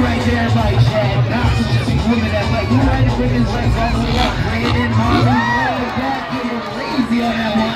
right there like Chad Knox, just women that like, you right in women's rights all the way up, Brandon Harvey, all back, getting crazy on that one.